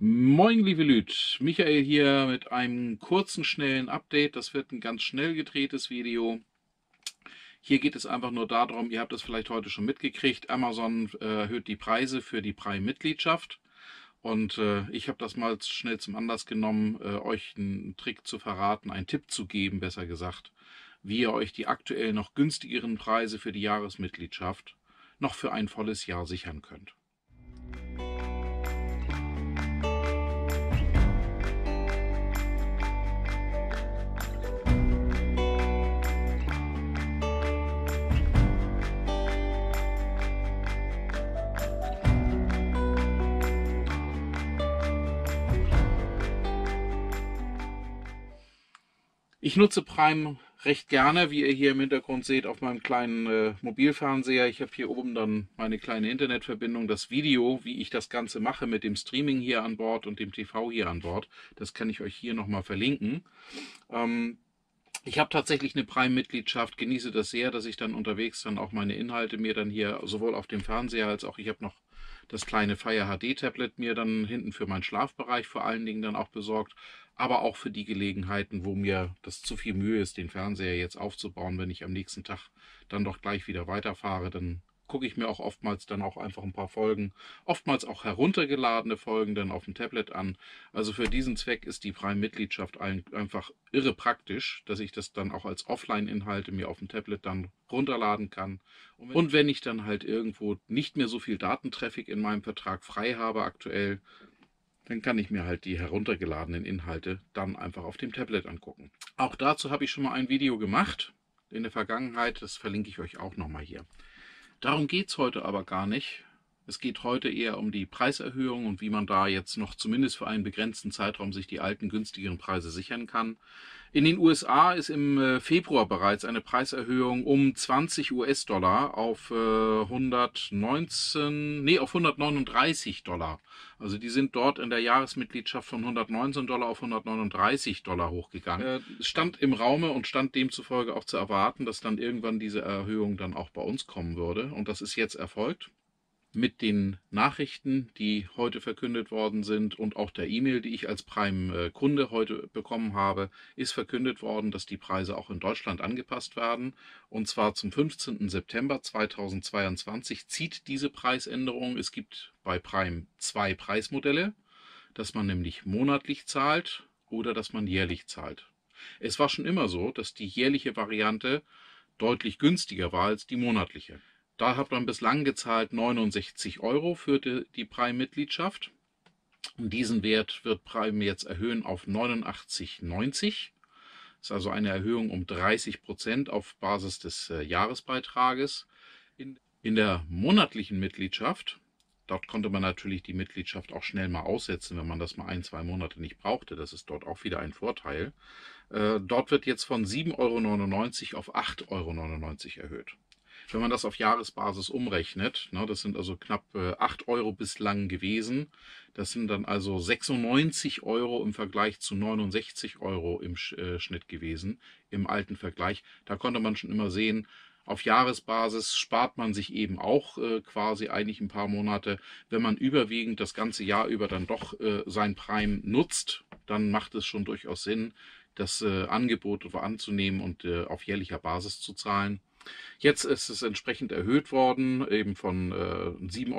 Moin liebe Lüt, Michael hier mit einem kurzen, schnellen Update. Das wird ein ganz schnell gedrehtes Video. Hier geht es einfach nur darum, ihr habt es vielleicht heute schon mitgekriegt, Amazon äh, erhöht die Preise für die Prime-Mitgliedschaft. Und äh, ich habe das mal schnell zum Anlass genommen, äh, euch einen Trick zu verraten, einen Tipp zu geben, besser gesagt, wie ihr euch die aktuell noch günstigeren Preise für die Jahresmitgliedschaft noch für ein volles Jahr sichern könnt. Ich nutze Prime recht gerne, wie ihr hier im Hintergrund seht, auf meinem kleinen äh, Mobilfernseher. Ich habe hier oben dann meine kleine Internetverbindung, das Video, wie ich das Ganze mache mit dem Streaming hier an Bord und dem TV hier an Bord. Das kann ich euch hier nochmal verlinken. Ähm, ich habe tatsächlich eine Prime-Mitgliedschaft, genieße das sehr, dass ich dann unterwegs dann auch meine Inhalte mir dann hier sowohl auf dem Fernseher als auch ich habe noch das kleine Fire HD Tablet mir dann hinten für meinen Schlafbereich vor allen Dingen dann auch besorgt, aber auch für die Gelegenheiten, wo mir das zu viel Mühe ist, den Fernseher jetzt aufzubauen, wenn ich am nächsten Tag dann doch gleich wieder weiterfahre, dann gucke ich mir auch oftmals dann auch einfach ein paar Folgen, oftmals auch heruntergeladene Folgen dann auf dem Tablet an. Also für diesen Zweck ist die Prime-Mitgliedschaft einfach irre praktisch, dass ich das dann auch als Offline-Inhalte mir auf dem Tablet dann runterladen kann. Und wenn ich dann halt irgendwo nicht mehr so viel Datentraffic in meinem Vertrag frei habe aktuell, dann kann ich mir halt die heruntergeladenen Inhalte dann einfach auf dem Tablet angucken. Auch dazu habe ich schon mal ein Video gemacht in der Vergangenheit, das verlinke ich euch auch nochmal hier. Darum geht es heute aber gar nicht. Es geht heute eher um die Preiserhöhung und wie man da jetzt noch zumindest für einen begrenzten Zeitraum sich die alten günstigeren Preise sichern kann. In den USA ist im äh, Februar bereits eine Preiserhöhung um 20 US-Dollar auf 119, äh, nee, auf 139 Dollar. Also die sind dort in der Jahresmitgliedschaft von 119 Dollar auf 139 Dollar hochgegangen. Äh, stand im Raume und stand demzufolge auch zu erwarten, dass dann irgendwann diese Erhöhung dann auch bei uns kommen würde. Und das ist jetzt erfolgt mit den Nachrichten, die heute verkündet worden sind und auch der E-Mail, die ich als Prime-Kunde heute bekommen habe, ist verkündet worden, dass die Preise auch in Deutschland angepasst werden. Und zwar zum 15. September 2022 zieht diese Preisänderung. Es gibt bei Prime zwei Preismodelle, dass man nämlich monatlich zahlt oder dass man jährlich zahlt. Es war schon immer so, dass die jährliche Variante deutlich günstiger war als die monatliche. Da hat man bislang gezahlt 69 Euro für die, Prime-Mitgliedschaft. Diesen Wert wird Prime jetzt erhöhen auf 89,90. Das ist also eine Erhöhung um 30 Prozent auf Basis des äh, Jahresbeitrages. In, in der monatlichen Mitgliedschaft, dort konnte man natürlich die Mitgliedschaft auch schnell mal aussetzen, wenn man das mal ein, zwei Monate nicht brauchte. Das ist dort auch wieder ein Vorteil. Äh, dort wird jetzt von 7,99 Euro auf 8,99 Euro erhöht. Wenn man das auf Jahresbasis umrechnet, ne, das sind also knapp äh, 8 Euro bislang gewesen, das sind dann also 96 Euro im Vergleich zu 69 Euro im äh, Schnitt gewesen, im alten Vergleich. Da konnte man schon immer sehen, auf Jahresbasis spart man sich eben auch äh, quasi eigentlich ein paar Monate. Wenn man überwiegend das ganze Jahr über dann doch äh, sein Prime nutzt, dann macht es schon durchaus Sinn, das äh, Angebot anzunehmen und äh, auf jährlicher Basis zu zahlen. Jetzt ist es entsprechend erhöht worden, eben von äh, 7,99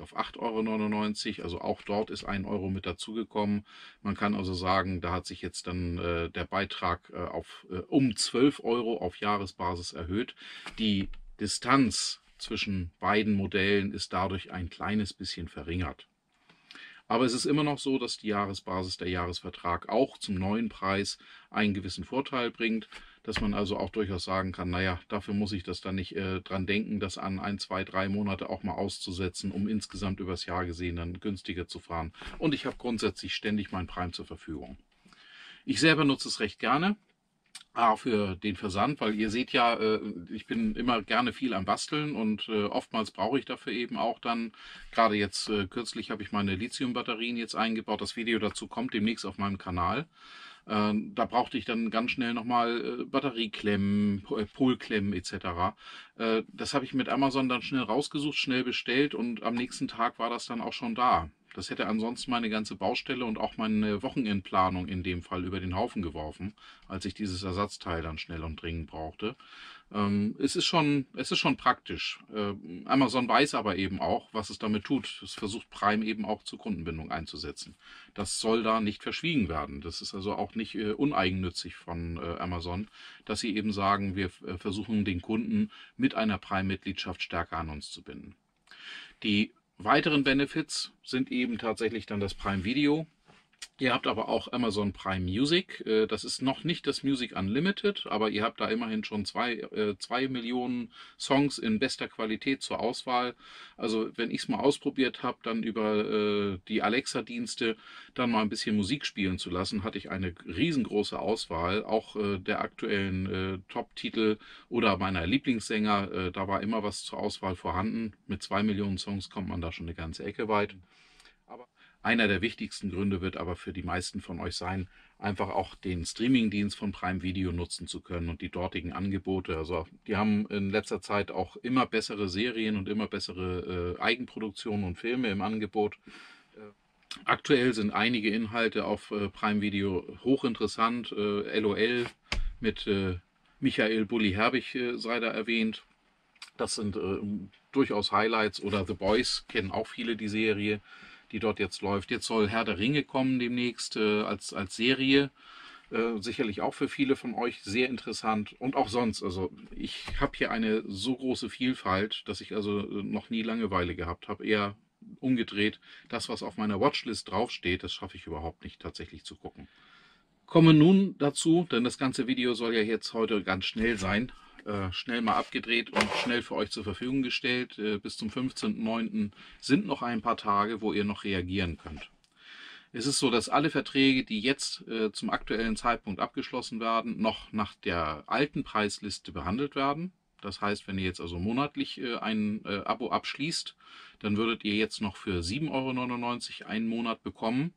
Euro auf 8,99 Euro. Also auch dort ist ein Euro mit dazugekommen. Man kann also sagen, da hat sich jetzt dann äh, der Beitrag äh, auf, äh, um 12 Euro auf Jahresbasis erhöht. Die Distanz zwischen beiden Modellen ist dadurch ein kleines bisschen verringert. Aber es ist immer noch so, dass die Jahresbasis, der Jahresvertrag auch zum neuen Preis einen gewissen Vorteil bringt, dass man also auch durchaus sagen kann, naja, dafür muss ich das dann nicht äh, dran denken, das an ein, zwei, drei Monate auch mal auszusetzen, um insgesamt übers Jahr gesehen dann günstiger zu fahren. Und ich habe grundsätzlich ständig mein Prime zur Verfügung. Ich selber nutze es recht gerne. A, für den Versand, weil ihr seht ja, äh, ich bin immer gerne viel am Basteln und äh, oftmals brauche ich dafür eben auch dann, gerade jetzt äh, kürzlich habe ich meine Lithium-Batterien jetzt eingebaut. Das Video dazu kommt demnächst auf meinem Kanal. Da brauchte ich dann ganz schnell nochmal Batterieklemmen, Polklemmen etc. Das habe ich mit Amazon dann schnell rausgesucht, schnell bestellt und am nächsten Tag war das dann auch schon da. Das hätte ansonsten meine ganze Baustelle und auch meine Wochenendplanung in dem Fall über den Haufen geworfen, als ich dieses Ersatzteil dann schnell und dringend brauchte. Ähm, es, ist schon, es ist schon praktisch. Äh, Amazon weiß aber eben auch, was es damit tut. Es versucht Prime eben auch zur Kundenbindung einzusetzen. Das soll da nicht verschwiegen werden. Das ist also auch nicht äh, uneigennützig von äh, Amazon, dass sie eben sagen, wir äh, versuchen den Kunden mit einer Prime-Mitgliedschaft stärker an uns zu binden. Die weiteren Benefits sind eben tatsächlich dann das Prime Video. Ihr habt aber auch Amazon Prime Music. Äh, das ist noch nicht das Music Unlimited, aber ihr habt da immerhin schon zwei, äh, zwei Millionen Songs in bester Qualität zur Auswahl. Also wenn ich es mal ausprobiert habe, dann über äh, die Alexa-Dienste dann mal ein bisschen Musik spielen zu lassen, hatte ich eine riesengroße Auswahl, auch der aktuellen Top-Titel oder meiner Lieblingssänger. Da war immer was zur Auswahl vorhanden. Mit zwei Millionen Songs kommt man da schon eine ganze Ecke weit. Einer der wichtigsten Gründe wird aber für die meisten von euch sein, einfach auch den Streamingdienst von Prime Video nutzen zu können und die dortigen Angebote. Also die haben in letzter Zeit auch immer bessere Serien und immer bessere äh, Eigenproduktionen und Filme im Angebot. Äh, aktuell sind einige Inhalte auf äh, Prime Video hochinteressant. Äh, LOL mit äh, Michael Bulli Herbig äh, sei da erwähnt. Das sind durchaus Highlights oder The Boys kennen auch viele die Serie die dort jetzt läuft. Jetzt soll Herr der Ringe kommen demnächst äh, als, als Serie. Äh, sicherlich auch für viele von euch sehr interessant und auch sonst. Also ich habe hier eine so große Vielfalt, dass ich also äh, noch nie Langeweile gehabt habe. Eher umgedreht, das, was auf meiner Watchlist draufsteht, das schaffe ich überhaupt nicht tatsächlich zu gucken. Komme nun dazu, denn das ganze Video soll ja jetzt heute ganz schnell sein, äh, schnell mal abgedreht und schnell für euch zur Verfügung gestellt. Äh, bis zum 15.09. sind noch ein paar Tage, wo ihr noch reagieren könnt. Es ist so, dass alle Verträge, die jetzt äh, zum aktuellen Zeitpunkt abgeschlossen werden, noch nach der alten Preisliste behandelt werden. Das heißt, wenn ihr jetzt also monatlich äh, ein äh, Abo abschließt, dann würdet ihr jetzt noch für 7,99 Euro einen Monat bekommen.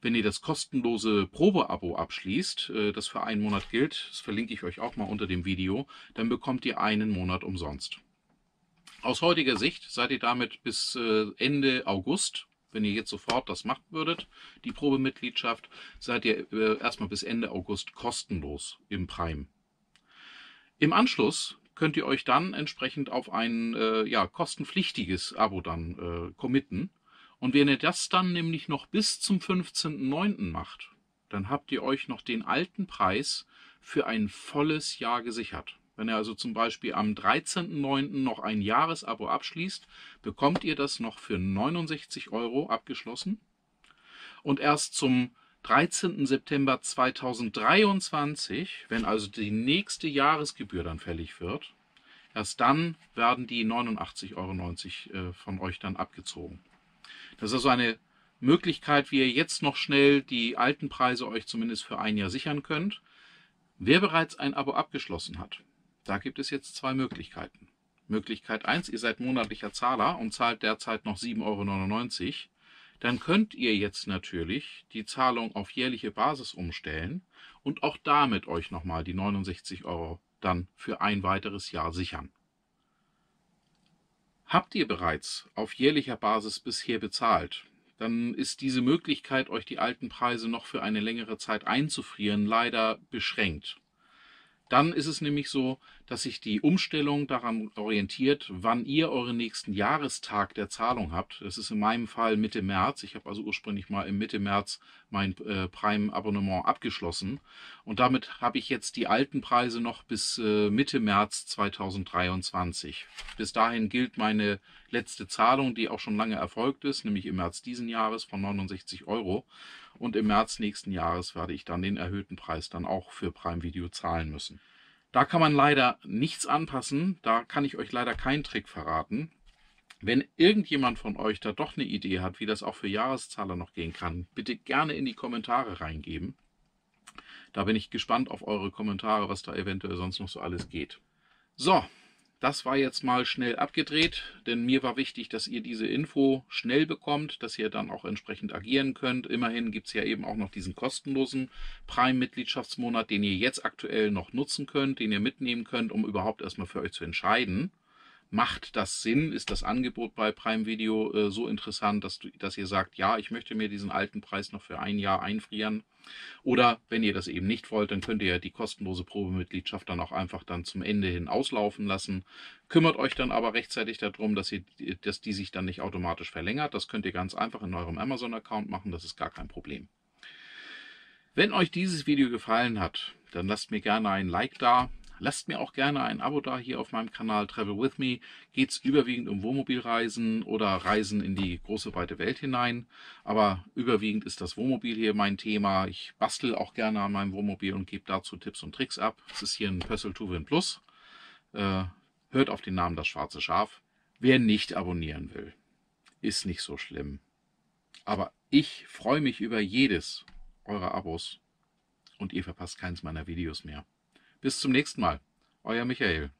Wenn ihr das kostenlose Probeabo abschließt, äh, das für einen Monat gilt, das verlinke ich euch auch mal unter dem Video, dann bekommt ihr einen Monat umsonst. Aus heutiger Sicht seid ihr damit bis äh, Ende August wenn ihr jetzt sofort das machen würdet, die Probemitgliedschaft, seid ihr äh, erstmal bis Ende August kostenlos im Prime. Im Anschluss könnt ihr euch dann entsprechend auf ein äh, ja, kostenpflichtiges Abo dann äh, committen. Und wenn ihr das dann nämlich noch bis zum 15.09. macht, dann habt ihr euch noch den alten Preis für ein volles Jahr gesichert. Wenn ihr also zum Beispiel am 13.09. noch ein Jahresabo abschließt, bekommt ihr das noch für 69 Euro abgeschlossen. Und erst zum 13. September 2023, wenn also die nächste Jahresgebühr dann fällig wird, erst dann werden die 89,90 Euro äh, von euch dann abgezogen. Das ist also eine Möglichkeit, wie ihr jetzt noch schnell die alten Preise euch zumindest für ein Jahr sichern könnt. Wer bereits ein Abo abgeschlossen hat, da gibt es jetzt zwei Möglichkeiten. Möglichkeit 1, ihr seid monatlicher Zahler und zahlt derzeit noch 7,99 Euro dann könnt ihr jetzt natürlich die Zahlung auf jährliche Basis umstellen und auch damit euch nochmal die 69 Euro dann für ein weiteres Jahr sichern. Habt ihr bereits auf jährlicher Basis bisher bezahlt, dann ist diese Möglichkeit, euch die alten Preise noch für eine längere Zeit einzufrieren, leider beschränkt. Dann ist es nämlich so, dass sich die Umstellung daran orientiert, wann ihr euren nächsten Jahrestag der Zahlung habt. Das ist in meinem Fall Mitte März. Ich habe also ursprünglich mal im Mitte März mein äh, Prime-Abonnement abgeschlossen. Und damit habe ich jetzt die alten Preise noch bis äh, Mitte März 2023. Bis dahin gilt meine letzte Zahlung, die auch schon lange erfolgt ist, nämlich im März diesen Jahres von 69 Euro. Und im März nächsten Jahres werde ich dann den erhöhten Preis dann auch für Prime Video zahlen müssen. Da kann man leider nichts anpassen. Da kann ich euch leider keinen Trick verraten. Wenn irgendjemand von euch da doch eine Idee hat, wie das auch für Jahreszahler noch gehen kann, bitte gerne in die Kommentare reingeben. Da bin ich gespannt auf eure Kommentare, was da eventuell sonst noch so alles geht. So, das war jetzt mal schnell abgedreht, denn mir war wichtig, dass ihr diese Info schnell bekommt, dass ihr dann auch entsprechend agieren könnt. Immerhin gibt es ja eben auch noch diesen kostenlosen Prime-Mitgliedschaftsmonat, den ihr jetzt aktuell noch nutzen könnt, den ihr mitnehmen könnt, um überhaupt erstmal für euch zu entscheiden, Macht das Sinn? Ist das Angebot bei Prime Video äh, so interessant, dass, du, dass ihr sagt, ja, ich möchte mir diesen alten Preis noch für ein Jahr einfrieren? Oder wenn ihr das eben nicht wollt, dann könnt ihr die kostenlose Probemitgliedschaft dann auch einfach dann zum Ende hin auslaufen lassen. Kümmert euch dann aber rechtzeitig darum, dass, ihr, dass die sich dann nicht automatisch verlängert. Das könnt ihr ganz einfach in eurem Amazon-Account machen, das ist gar kein Problem. Wenn euch dieses Video gefallen hat, dann lasst mir gerne ein Like da. Lasst mir auch gerne ein Abo da hier auf meinem Kanal Travel With Me. Geht es überwiegend um Wohnmobilreisen oder Reisen in die große weite Welt hinein. Aber überwiegend ist das Wohnmobil hier mein Thema. Ich bastel auch gerne an meinem Wohnmobil und gebe dazu Tipps und Tricks ab. Es ist hier ein Pössl Tuvin Plus. Äh, hört auf den Namen Das Schwarze Schaf. Wer nicht abonnieren will, ist nicht so schlimm. Aber ich freue mich über jedes eurer Abos und ihr verpasst keins meiner Videos mehr. Bis zum nächsten Mal. Euer Michael.